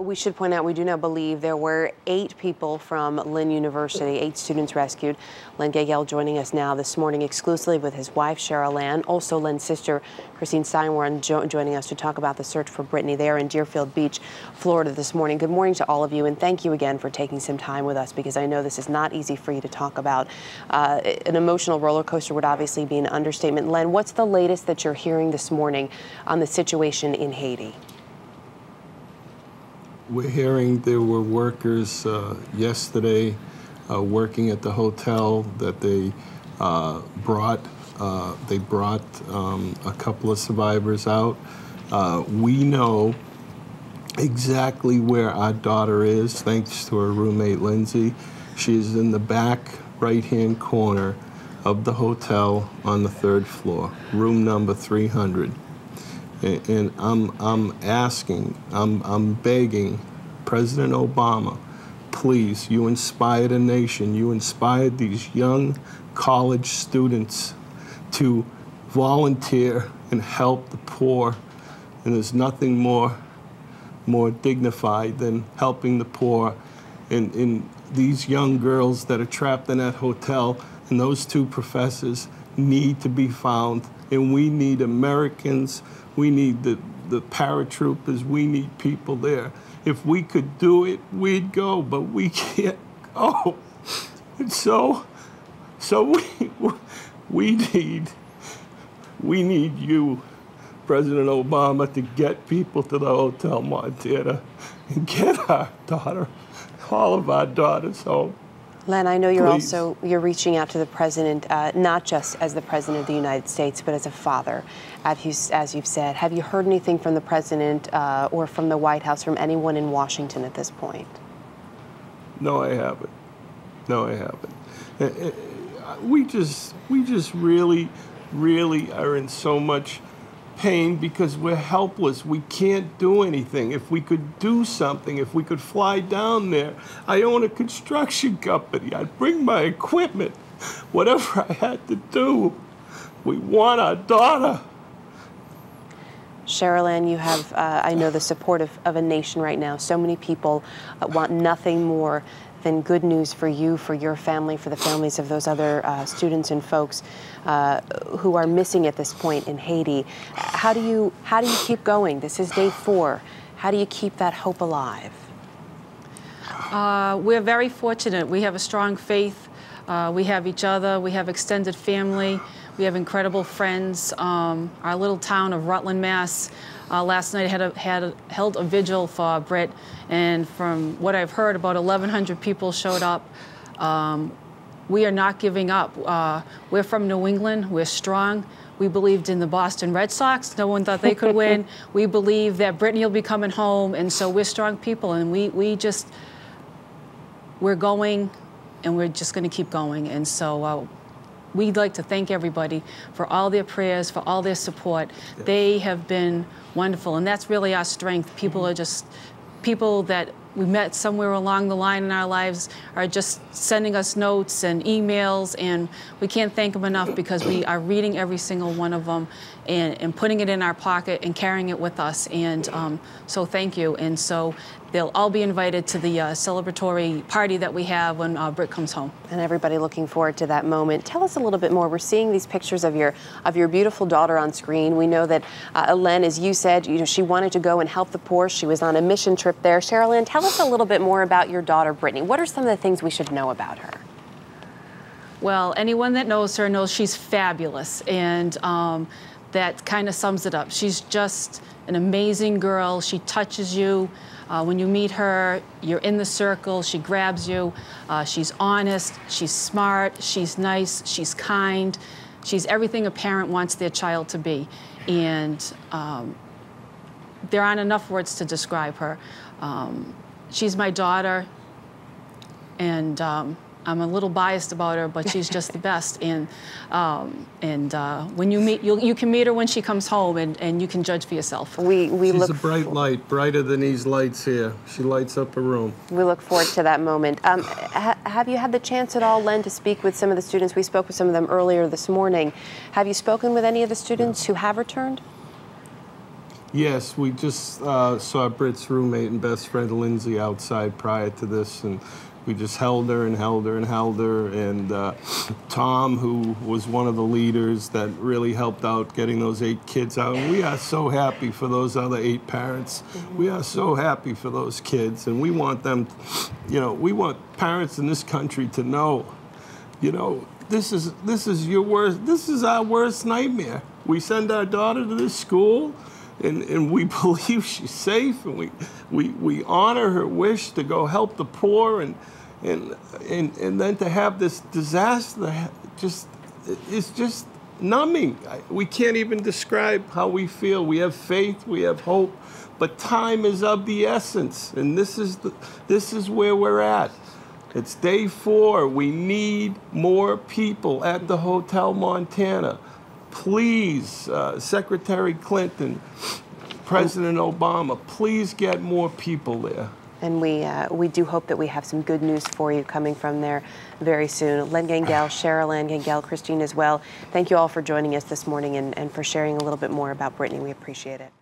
we should point out we do now believe there were eight people from Lynn University, eight students rescued. Len Gengel joining us now this morning exclusively with his wife, Cheryl Ann. Also, Len's sister, Christine Steinwarn, jo joining us to talk about the search for Brittany there in Deerfield Beach, Florida this morning. Good morning to all of you, and thank you again for taking some time with us because I know this is not easy for you to talk about. Uh, an emotional roller coaster would obviously be an understatement. Len, what's the latest that you're hearing this morning on the situation in Haiti? We're hearing there were workers uh, yesterday uh, working at the hotel that they uh, brought. Uh, they brought um, a couple of survivors out. Uh, we know exactly where our daughter is, thanks to her roommate Lindsay. She is in the back right-hand corner of the hotel on the third floor, room number 300. And, I'm, I'm asking, I'm, I'm begging President Obama, please, you inspired a nation. You inspired these young college students to volunteer and help the poor. And there's nothing more, more dignified than helping the poor. And, and these young girls that are trapped in that hotel and those two professors need to be found. And we need Americans we need the, the paratroopers. We need people there. If we could do it, we'd go, but we can't go. And so, so we, we need, we need you, President Obama, to get people to the Hotel Montana and get our daughter, all of our daughters home. Len, I know you're Please. also you're reaching out to the president, uh, not just as the president of the United States, but as a father, as, you, as you've said. Have you heard anything from the president uh, or from the White House, from anyone in Washington at this point? No, I haven't. No, I haven't. Uh, uh, we just we just really, really are in so much pain because we're helpless. We can't do anything. If we could do something, if we could fly down there, I own a construction company. I'd bring my equipment, whatever I had to do. We want our daughter. Cheryl Ann, you have, uh, I know, the support of, of, a nation right now. So many people uh, want nothing more than good news for you, for your family, for the families of those other uh, students and folks uh, who are missing at this point in Haiti. How do you how do you keep going? This is day four. How do you keep that hope alive? Uh, we're very fortunate. We have a strong faith. Uh, we have each other. We have extended family. We have incredible friends. Um, our little town of Rutland, Mass. Uh, last night had, a, had a, held a vigil for Britt, and from what I've heard, about 1,100 people showed up. Um, we are not giving up. Uh, we're from New England. We're strong. We believed in the Boston Red Sox. No one thought they could win. we believe that Brittany will be coming home, and so we're strong people, and we, we just, we're going, and we're just going to keep going. And so uh, we'd like to thank everybody for all their prayers, for all their support. Yes. They have been wonderful, and that's really our strength. People mm-hmm. are just people that we met somewhere along the line in our lives are just sending us notes and emails, and we can't thank them enough because we are reading every single one of them and, and putting it in our pocket and carrying it with us. And um, so, thank you. And so, they'll all be invited to the uh, celebratory party that we have when uh, Britt comes home. And everybody looking forward to that moment. Tell us a little bit more. We're seeing these pictures of your of your beautiful daughter on screen. We know that uh, as you said, you know she wanted to go and help the poor. She was on a mission trip there. Cheryl Ann, tell us a little bit more about your daughter, Brittany. What are some of the things we should know about her? Well, anyone that knows her knows she's fabulous, and um, that kind of sums it up. She's just an amazing girl. She touches you. Uh, when you meet her, you're in the circle, she grabs you. Uh, she's honest, she's smart, she's nice, she's kind. She's everything a parent wants their child to be. And um, there aren't enough words to describe her. Um, she's my daughter, and um, I'm a little biased about her, but she's just the best. And um, and uh, when you meet, you you can meet her when she comes home, and, and you can judge for yourself. We we she's look. a bright light, brighter than these lights here. She lights up a room. We look forward to that moment. Um, ha have you had the chance at all, Len, to speak with some of the students? We spoke with some of them earlier this morning. Have you spoken with any of the students who have returned? Yes, we just uh, saw Britt's roommate and best friend Lindsay outside prior to this, and we just held her and held her and held her. And uh, Tom, who was one of the leaders that really helped out getting those eight kids out. And we are so happy for those other eight parents. We are so happy for those kids, and we want them, you know, we want parents in this country to know, you know, this is this is your worst. This is our worst nightmare. We send our daughter to this school and, and we believe she's safe and we, we, we honor her wish to go help the poor and, and, and, and then to have this disaster just it's just numbing. We can't even describe how we feel. We have faith we have hope but time is of the essence and this is the, this is where we're at. It's day four. We need more people at the hotel montana please, uh, Secretary Clinton, President Obama, please get more people there. And we, uh, we do hope that we have some good news for you coming from there very soon. Len Gengel, Cheryl Len Gengel, Christine as well. Thank you all for joining us this morning and, and for sharing a little bit more about Brittany. We appreciate it.